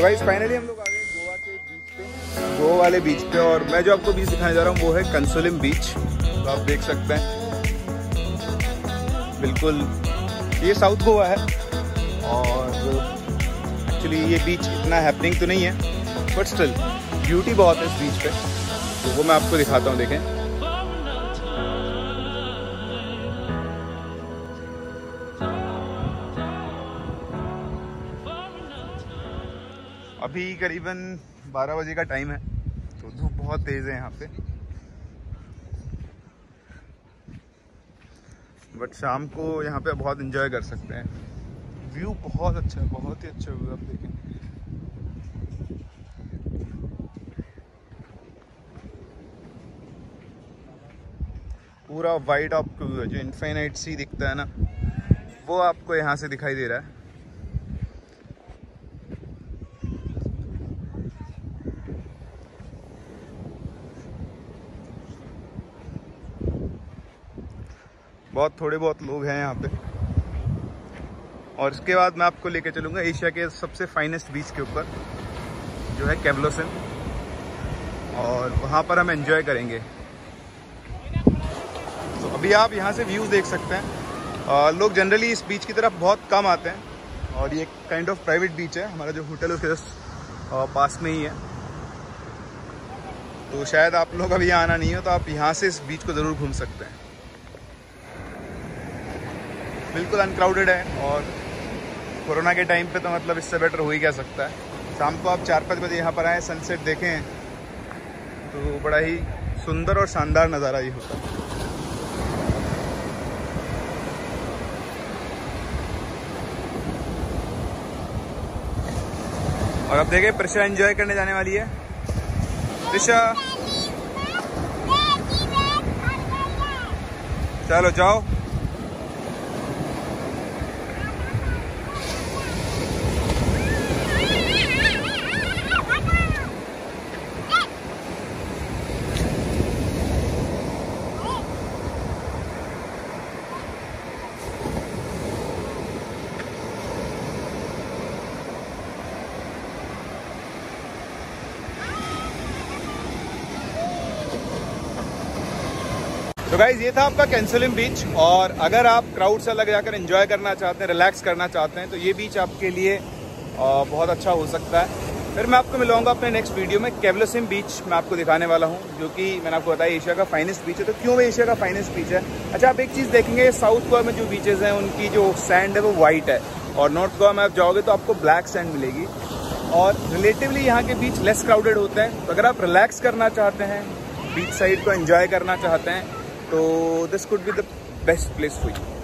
तो भाई फाइनली हम लोग आ गए गोवा के बीच पे। गोवा वाले बीच पे, और मैं जो आपको बीच दिखाने जा रहा हूँ, वो है कंसोलिम बीच तो आप देख सकते हैं। बिल्कुल, ये साउथ गोवा है। और एक्चुअली ये बीच इतना हैपनिंग तो नहीं है बट स्टिल ब्यूटी बहुत है इस बीच पे। तो वो मैं आपको दिखाता हूँ, देखें। अभी करीबन 12 बजे का टाइम है तो धूप बहुत तेज़ है यहाँ पे। बट शाम को यहाँ पे बहुत इंजॉय कर सकते हैं। व्यू बहुत अच्छा है, बहुत ही अच्छा व्यू आप देखें। पूरा वाइट आपको जो इन्फाइनाइट सी दिखता है ना, वो आपको यहाँ से दिखाई दे रहा है। बहुत थोड़े बहुत लोग हैं यहाँ पे। और इसके बाद मैं आपको लेके चलूँगा एशिया के सबसे फाइनेस्ट बीच के ऊपर जो है कैवलोसन और वहाँ पर हम एंजॉय करेंगे। तो अभी आप यहाँ से व्यूज़ देख सकते हैं। आ, लोग जनरली इस बीच की तरफ़ बहुत कम आते हैं। और ये काइंड ऑफ़ प्राइवेट बीच है। हमारा जो होटल है उसके पास में ही है। तो शायद आप लोग अभी आना नहीं हो तो आप यहाँ से इस बीच को ज़रूर घूम सकते हैं। बिल्कुल अनक्राउडेड है और कोरोना के टाइम पे तो मतलब इससे बेटर हो ही क्या सकता है शाम को आप चार पाँच बजे यहाँ पर आए सनसेट देखें तो बड़ा ही सुंदर और शानदार नज़ारा ये होता है और अब देखें प्रशा एंजॉय करने जाने वाली है प्रिशा चलो जाओ तो गाइज़ ये था आपका कैंसलिम बीच और अगर आप क्राउड से अलग जाकर एंजॉय करना चाहते हैं रिलैक्स करना चाहते हैं तो ये बीच आपके लिए बहुत अच्छा हो सकता है। फिर मैं आपको मिलाऊँगा अपने नेक्स्ट वीडियो में केवलसिम बीच मैं आपको दिखाने वाला हूँ, जो कि मैंने आपको बताया एशिया का फाइनेस्ट बीच है। तो क्यों एशिया का फाइनेस्ट बीच है? अच्छा आप एक चीज़ देखेंगे साउथ गोवा में जो बीचेज हैं, उनकी जो सैंड है वो वाइट है और नॉर्थ गोवा में आप जाओगे तो आपको ब्लैक सैंड मिलेगी और रिलेटिवली यहाँ के बीच लेस क्राउडेड होते हैं। तो अगर आप रिलैक्स करना चाहते हैं बीच साइड को एंजॉय करना चाहते हैं तो this could be the best place for you